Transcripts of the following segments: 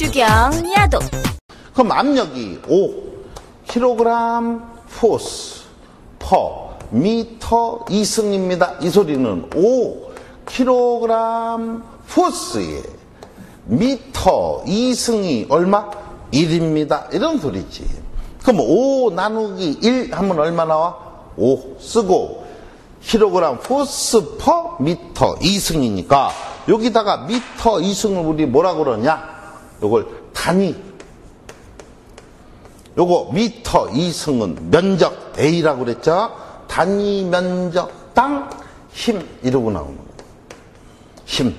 주경, 야독. 그럼 압력이 5 킬로그램 force per 미터 이승입니다. 이 소리는 5 킬로그램 force에 미터 이승이 얼마? 1입니다. 이런 소리지. 그럼 5 나누기 1 하면 얼마 나와? 5 쓰고 킬로그램 force per 미터 이승이니까 여기다가 미터 이승을 우리 뭐라 그러냐? 요걸 단위 요거 미터 이승은 면적 A라고 그랬죠? 단위 면적당 힘 이러고 나오는 거예요. 힘.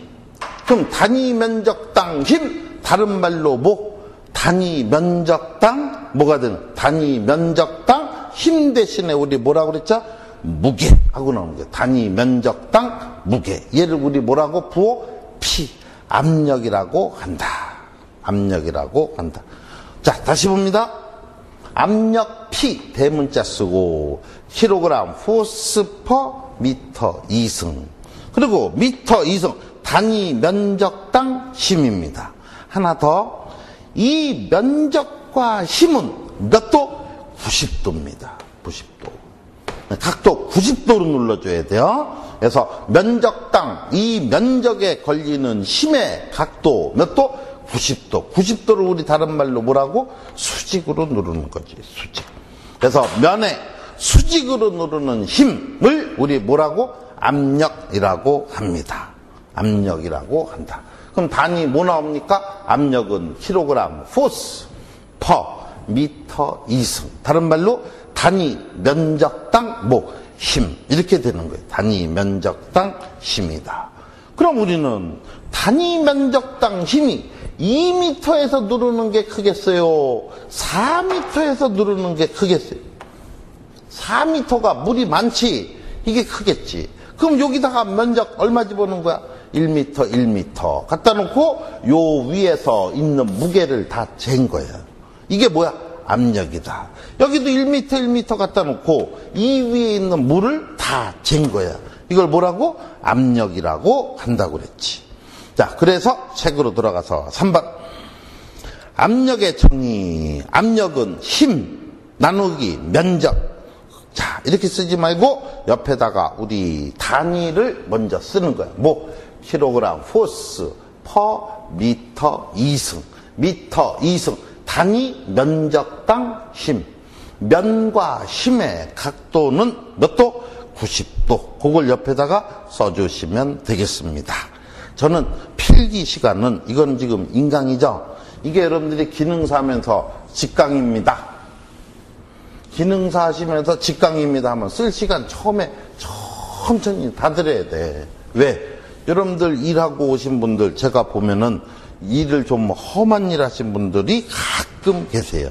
그럼 단위 면적당 힘 다른 말로 뭐 단위 면적당 뭐가 든 단위 면적당 힘 대신에 우리 뭐라고 그랬죠? 무게 하고 나오는 거예요. 단위 면적당 무게. 얘를 우리 뭐라고 부호 P 압력이라고 한다. 압력이라고 한다. 자, 다시 봅니다. 압력 P 대문자 쓰고 킬로그램 force per 미터 이승 그리고 미터 이승 단위 면적당 힘입니다. 하나 더 이 면적과 힘은 몇 도? 90도입니다. 90도. 각도 90도로 눌러줘야 돼요. 그래서 면적당 이 면적에 걸리는 힘의 각도 몇 도? 90도. 90도를 우리 다른 말로 뭐라고? 수직으로 누르는 거지. 수직. 그래서 면에 수직으로 누르는 힘을 우리 뭐라고? 압력이라고 합니다. 압력이라고 한다. 그럼 단위 뭐 나옵니까? 압력은 킬로그램 포스 퍼 미터 이승. 다른 말로 단위 면적당 뭐 힘. 이렇게 되는 거예요. 단위 면적당 힘이다. 그럼 우리는 단위 면적당 힘이 2m에서 누르는 게 크겠어요? 4m에서 누르는 게 크겠어요? 4m가 물이 많지? 이게 크겠지. 그럼 여기다가 면적 얼마 집어넣은 거야? 1m, 1m. 갖다 놓고 요 위에서 있는 무게를 다 잰 거야. 이게 뭐야? 압력이다. 여기도 1m, 1m 갖다 놓고 이 위에 있는 물을 다 잰 거야. 이걸 뭐라고? 압력이라고 한다고 그랬지. 자, 그래서 책으로 들어가서 3번. 압력의 정의. 압력은 힘, 나누기, 면적. 자, 이렇게 쓰지 말고 옆에다가 우리 단위를 먼저 쓰는 거야. 뭐, 킬로그램, force, per, 미터, 이승. 미터, 이승. 단위 면적당 힘. 면과 힘의 각도는 몇 도? 90도. 그걸 옆에다가 써주시면 되겠습니다. 저는 필기 시간은 이건 지금 인강이죠. 이게 여러분들이 기능사 하면서 직강입니다. 기능사 하시면서 직강입니다 하면 쓸 시간 처음에 천천히 다 들어야 돼. 왜? 여러분들 일하고 오신 분들 제가 보면은 일을 좀 험한 일 하신 분들이 가끔 계세요.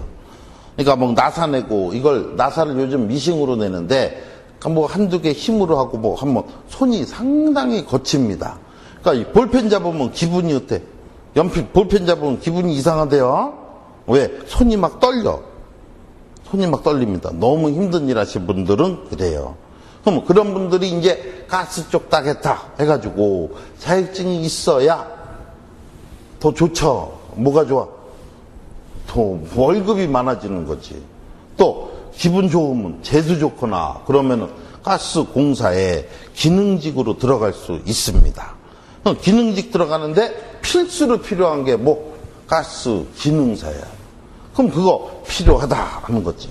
그러니까 뭐 나사 내고 이걸 나사를 요즘 미싱으로 내는데 뭐 한두 개 힘으로 하고 뭐 한번 손이 상당히 거칩니다. 그러니까 이 볼펜 잡으면 기분이 어때? 연필 볼펜 잡으면 기분이 이상하대요. 왜? 손이 막 떨려. 손이 막 떨립니다. 너무 힘든 일 하신 분들은 그래요. 그럼 그런 분들이 이제 가스 쪽 따겠다 해가지고 자격증이 있어야 더 좋죠. 뭐가 좋아? 더 월급이 많아지는 거지. 또 기분 좋으면 재수 좋거나 그러면은 가스 공사에 기능직으로 들어갈 수 있습니다. 기능직 들어가는데 필수로 필요한 게 뭐 가스 기능사야. 그럼 그거 필요하다 하는 거지.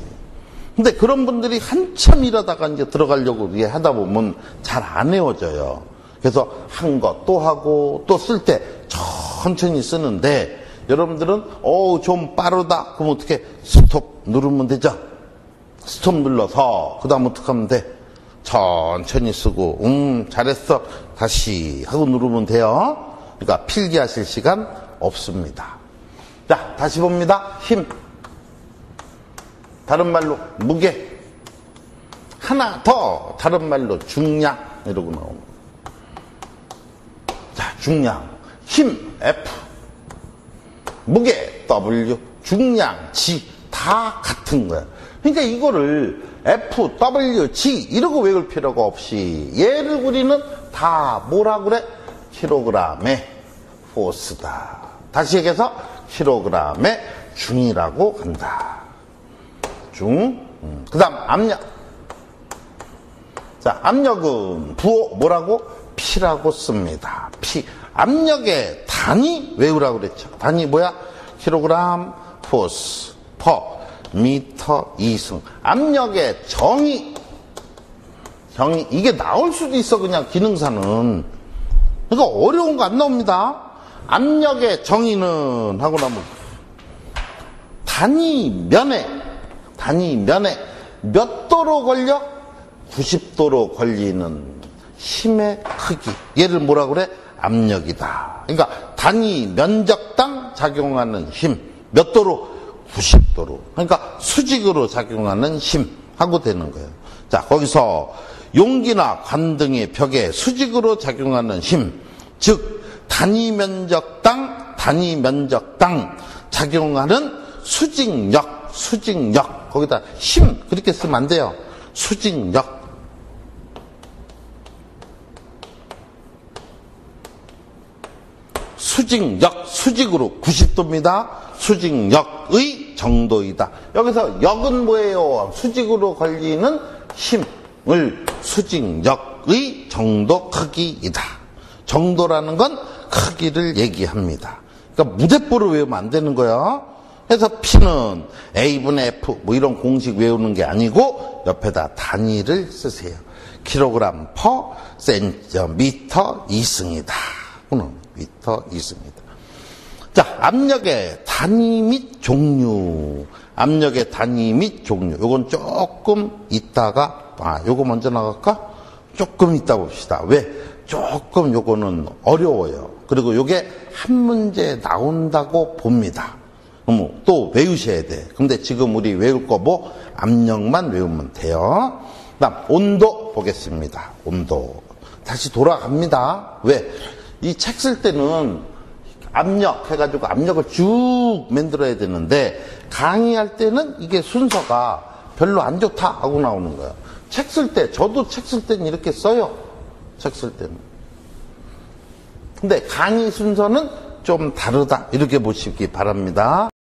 근데 그런 분들이 한참 일하다가 이제 들어가려고 이게 하다 보면 잘 안 외워져요. 그래서 한거또 하고 또 쓸 때 천천히 쓰는데 여러분들은 어우 좀 빠르다 그럼 어떻게 스톱 누르면 되죠? 스톱 눌러서 그 다음 어떻게 하면 돼? 천천히 쓰고 음 잘했어. 다시 하고 누르면 돼요. 그러니까 필기하실 시간 없습니다. 자 다시 봅니다. 힘. 다른 말로 무게. 하나 더. 다른 말로 중량. 이러고 나옵니다. 자 중량. 힘. F. 무게. W. 중량. G. 다 같은 거야. 그러니까 이거를 F, W, G 이러고 외울 필요가 없이 얘를 우리는 다 뭐라 그래? 킬로그램의 포스다. 다시 얘기해서 킬로그램의 중이라고 한다. 중. 음. 그 다음 압력. 자, 압력은 부호 뭐라고? P라고 씁니다. P. 압력의 단위 외우라고 그랬죠. 단위 뭐야? 킬로그램 포스 퍼 미터 이승. 압력의 정의. 정의. 이게 나올 수도 있어, 그냥 기능사는. 그러니까 어려운 거 안 나옵니다. 압력의 정의는 하고 나면 단위 면에 단위 면에 몇 도로 걸려? 90도로 걸리는 힘의 크기. 얘를 뭐라 그래? 압력이다. 그러니까 단위 면적당 작용하는 힘. 몇 도로? 90도로. 그러니까 수직으로 작용하는 힘 하고 되는 거예요. 자, 거기서 용기나 관 등의 벽에 수직으로 작용하는 힘. 즉 단위 면적당 단위 면적당 작용하는 수직력, 수직력. 거기다 힘 그렇게 쓰면 안 돼요. 수직력. 수직력, 수직으로 90도입니다. 수직력의 정도이다. 여기서 역은 뭐예요? 수직으로 걸리는 힘을 수직력의 정도 크기이다. 정도라는 건 크기를 얘기합니다. 그러니까 무대뽀를 외우면 안 되는 거야. 그래서 P는 A분의 F 뭐 이런 공식 외우는 게 아니고 옆에다 단위를 쓰세요. 킬로그램 퍼 센티미터 이승이다. 그는 미터 이승이다. 자, 압력의 단위 및 종류. 압력의 단위 및 종류. 요건 조금 있다가, 아, 요거 먼저 나갈까? 조금 있다 봅시다. 왜? 조금 요거는 어려워요. 그리고 요게 한 문제 나온다고 봅니다. 그럼 또 외우셔야 돼. 근데 지금 우리 외울 거 뭐? 압력만 외우면 돼요. 그 다음, 온도 보겠습니다. 온도. 다시 돌아갑니다. 왜? 이 책 쓸 때는 압력 해가지고 압력을 쭉 만들어야 되는데 강의할 때는 이게 순서가 별로 안 좋다 하고 나오는 거예요. 책 쓸 때, 저도 책 쓸 때는 이렇게 써요. 책 쓸 때는. 근데 강의 순서는 좀 다르다. 이렇게 보시기 바랍니다.